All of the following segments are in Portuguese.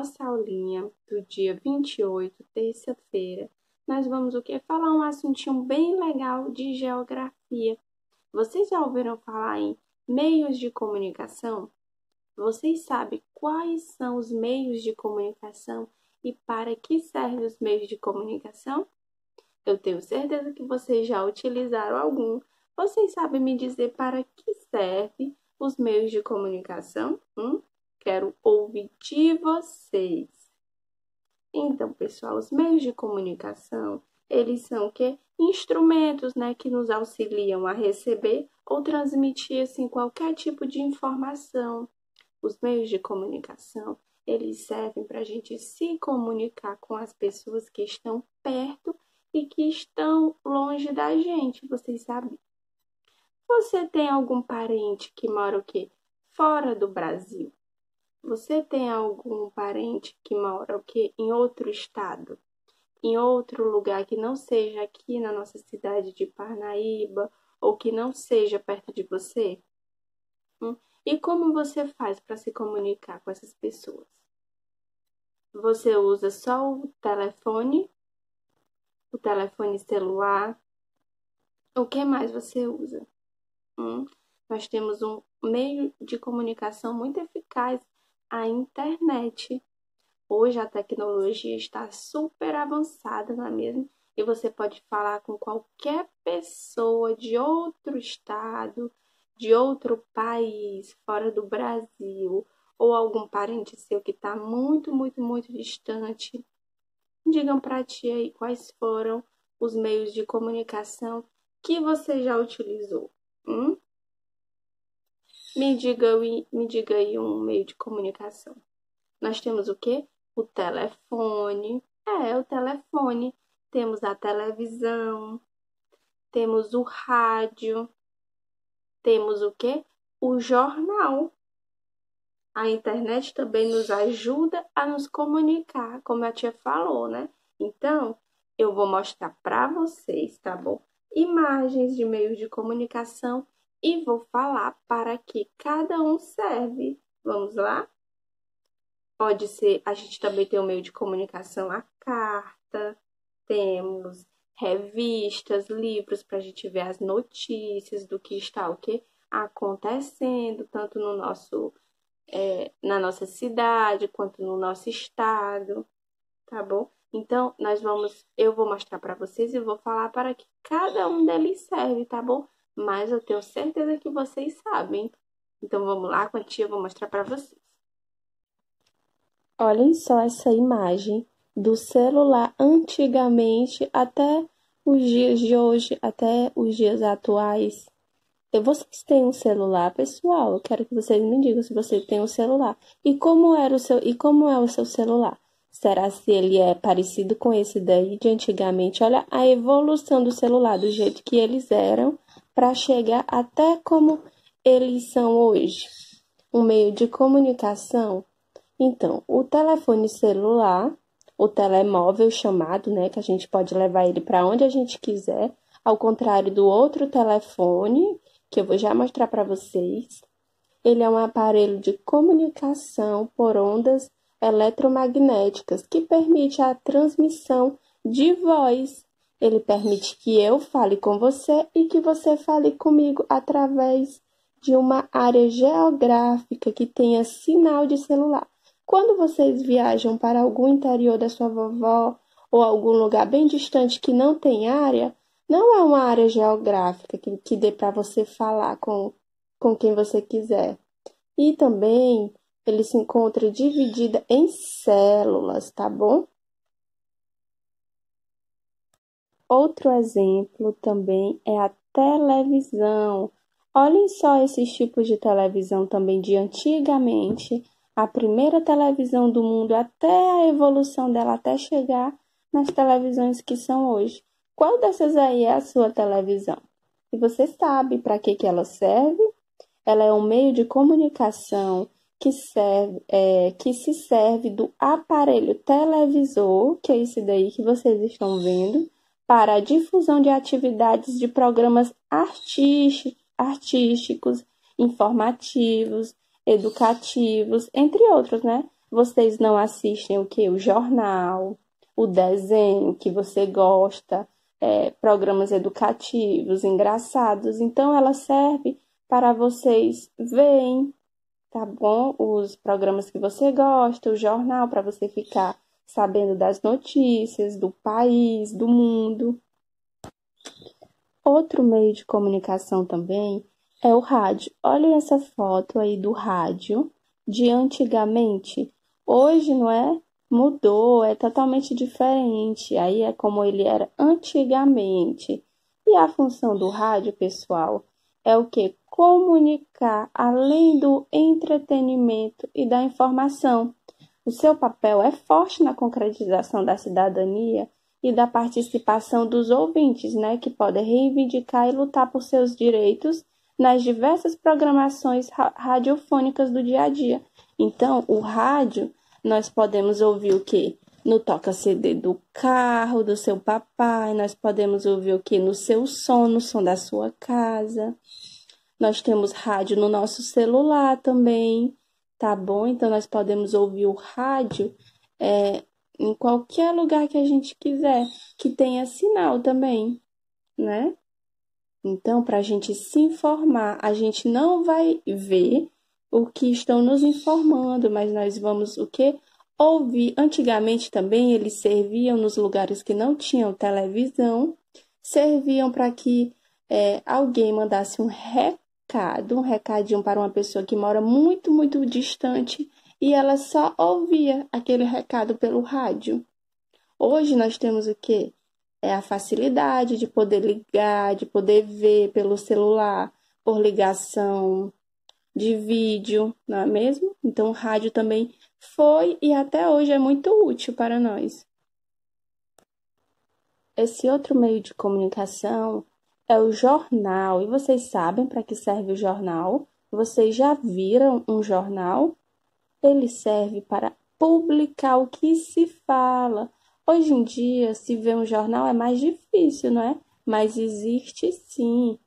nossa aulinha do dia 28, terça-feira, nós vamos o que? Falar um assuntinho bem legal de geografia. Vocês já ouviram falar em meios de comunicação? Vocês sabem quais são os meios de comunicação e para que servem os meios de comunicação? Eu tenho certeza que vocês já utilizaram algum. Vocês sabem me dizer para que serve os meios de comunicação? Hum? Quero ouvir de vocês. Então, pessoal, os meios de comunicação, eles são que instrumentos, né, que nos auxiliam a receber ou transmitir assim qualquer tipo de informação. Os meios de comunicação, eles servem para a gente se comunicar com as pessoas que estão perto e que estão longe da gente, vocês sabem? Você tem algum parente que mora o quê? Fora do Brasil? Você tem algum parente que mora o quê? Em outro estado? Em outro lugar que não seja aqui na nossa cidade de Parnaíba ou que não seja perto de você? Hum? E como você faz para se comunicar com essas pessoas? Você usa só o telefone? O telefone celular? O que mais você usa? Hum? Nós temos um meio de comunicação muito eficaz a internet. Hoje a tecnologia está super avançada, não é mesmo? E você pode falar com qualquer pessoa de outro estado, de outro país, fora do Brasil, ou algum parente seu que está muito, muito, muito distante. Digam para ti aí quais foram os meios de comunicação que você já utilizou. Hum? Me diga, me diga aí um meio de comunicação. Nós temos o quê? O telefone. É, o telefone. Temos a televisão. Temos o rádio. Temos o quê? O jornal. A internet também nos ajuda a nos comunicar, como a tia falou, né? Então, eu vou mostrar para vocês, tá bom? Imagens de meios de comunicação e vou falar para que cada um serve. Vamos lá? Pode ser, a gente também tem o um meio de comunicação, a carta, temos revistas, livros para a gente ver as notícias do que está o que acontecendo, tanto no nosso é, na nossa cidade quanto no nosso estado, tá bom? Então, nós vamos, eu vou mostrar para vocês e vou falar para que cada um deles serve, tá bom? Mas eu tenho certeza que vocês sabem. Então vamos lá, com a tia vou mostrar para vocês. Olhem só essa imagem do celular antigamente até os dias de hoje, até os dias atuais. Vocês têm um celular, pessoal? Eu quero que vocês me digam se você tem um celular. E como era o seu e como é o seu celular? Será se ele é parecido com esse daí de antigamente? Olha a evolução do celular, do jeito que eles eram para chegar até como eles são hoje. Um meio de comunicação. Então, o telefone celular, o telemóvel chamado, né, que a gente pode levar ele para onde a gente quiser, ao contrário do outro telefone, que eu vou já mostrar para vocês. Ele é um aparelho de comunicação por ondas eletromagnéticas que permite a transmissão de voz ele permite que eu fale com você e que você fale comigo através de uma área geográfica que tenha sinal de celular. Quando vocês viajam para algum interior da sua vovó ou algum lugar bem distante que não tem área, não é uma área geográfica que, que dê para você falar com, com quem você quiser. E também ele se encontra dividida em células, tá bom? Outro exemplo também é a televisão. Olhem só esses tipos de televisão também de antigamente, a primeira televisão do mundo até a evolução dela até chegar nas televisões que são hoje. Qual dessas aí é a sua televisão? E você sabe para que, que ela serve? Ela é um meio de comunicação que, serve, é, que se serve do aparelho televisor, que é esse daí que vocês estão vendo, para a difusão de atividades de programas artísticos, informativos, educativos, entre outros, né? vocês não assistem o que? O jornal, o desenho que você gosta, é, programas educativos, engraçados. Então, ela serve para vocês verem, tá bom? Os programas que você gosta, o jornal, para você ficar sabendo das notícias do país, do mundo. Outro meio de comunicação também é o rádio. Olhem essa foto aí do rádio de antigamente. Hoje, não é? Mudou, é totalmente diferente. Aí é como ele era antigamente. E a função do rádio, pessoal, é o que? Comunicar além do entretenimento e da informação. O seu papel é forte na concretização da cidadania e da participação dos ouvintes, né, que podem reivindicar e lutar por seus direitos nas diversas programações radiofônicas do dia a dia. Então, o rádio, nós podemos ouvir o que? No toca-CD do carro, do seu papai, nós podemos ouvir o que? No seu som, no som da sua casa. Nós temos rádio no nosso celular também, tá bom? Então, nós podemos ouvir o rádio é, em qualquer lugar que a gente quiser, que tenha sinal também, né? Então, para a gente se informar, a gente não vai ver o que estão nos informando, mas nós vamos o que? Ouvir. Antigamente também eles serviam nos lugares que não tinham televisão, serviam para que é, alguém mandasse um recado, um recadinho para uma pessoa que mora muito, muito distante e ela só ouvia aquele recado pelo rádio. Hoje nós temos o que? É a facilidade de poder ligar, de poder ver pelo celular, por ligação de vídeo, não é mesmo? Então o rádio também foi e até hoje é muito útil para nós. Esse outro meio de comunicação é o jornal. E vocês sabem para que serve o jornal? Vocês já viram um jornal? ele serve para publicar o que se fala. Hoje em dia, se vê um jornal é mais difícil, não é? Mas existe sim.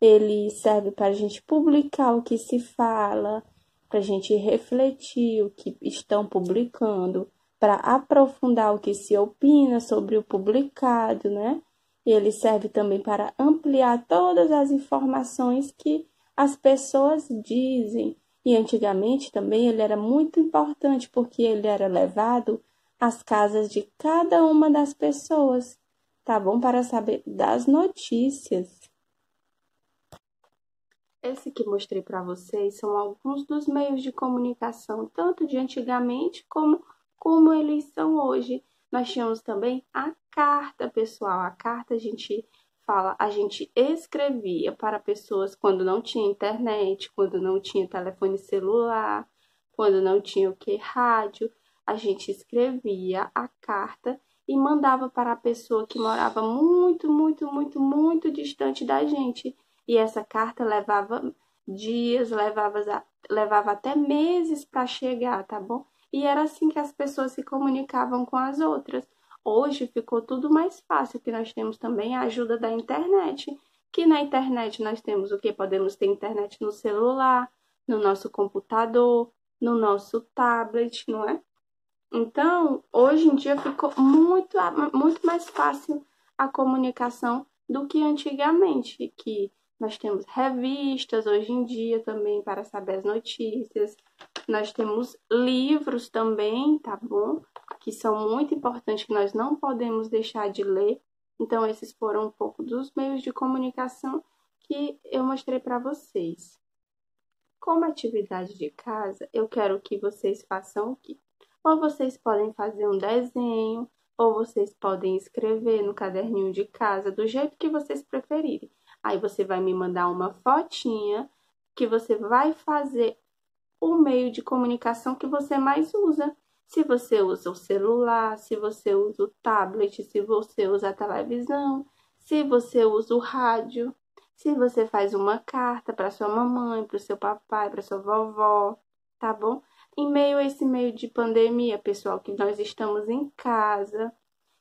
Ele serve para a gente publicar o que se fala, para a gente refletir o que estão publicando, para aprofundar o que se opina sobre o publicado, né? Ele serve também para ampliar todas as informações que as pessoas dizem e antigamente também ele era muito importante porque ele era levado às casas de cada uma das pessoas, tá bom? Para saber das notícias. Esse que mostrei para vocês são alguns dos meios de comunicação, tanto de antigamente como como eles são hoje. Nós tínhamos também a carta, pessoal. A carta a gente fala, a gente escrevia para pessoas quando não tinha internet, quando não tinha telefone celular, quando não tinha o que rádio, a gente escrevia a carta e mandava para a pessoa que morava muito, muito, muito, muito distante da gente. E essa carta levava dias, levava, levava até meses para chegar, tá bom? E era assim que as pessoas se comunicavam com as outras. Hoje ficou tudo mais fácil, que nós temos também a ajuda da internet, que na internet nós temos o que? Podemos ter internet no celular, no nosso computador, no nosso tablet, não é? Então, hoje em dia ficou muito, muito mais fácil a comunicação do que antigamente, que nós temos revistas hoje em dia também para saber as notícias. Nós temos livros também, tá bom? que são muito importantes, que nós não podemos deixar de ler. Então, esses foram um pouco dos meios de comunicação que eu mostrei para vocês. Como atividade de casa, eu quero que vocês façam o quê? Ou vocês podem fazer um desenho, ou vocês podem escrever no caderninho de casa, do jeito que vocês preferirem. Aí você vai me mandar uma fotinha que você vai fazer o meio de comunicação que você mais usa se você usa o celular, se você usa o tablet, se você usa a televisão, se você usa o rádio, se você faz uma carta para sua mamãe, para o seu papai, para sua vovó, tá bom? Em meio a esse meio de pandemia, pessoal, que nós estamos em casa,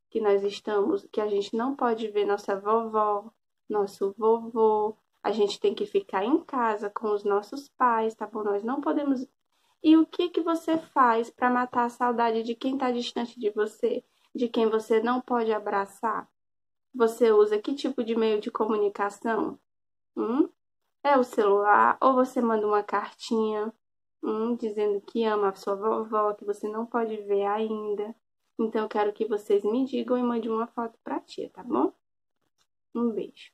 que nós estamos, que a gente não pode ver nossa vovó, nosso vovô, a gente tem que ficar em casa com os nossos pais, tá bom? Nós não podemos E o que que você faz para matar a saudade de quem está distante de você, de quem você não pode abraçar? Você usa que tipo de meio de comunicação? Hum? É o celular ou você manda uma cartinha hum, dizendo que ama a sua vovó, que você não pode ver ainda. Então eu quero que vocês me digam e mandem uma foto para tia, tá bom? Um beijo.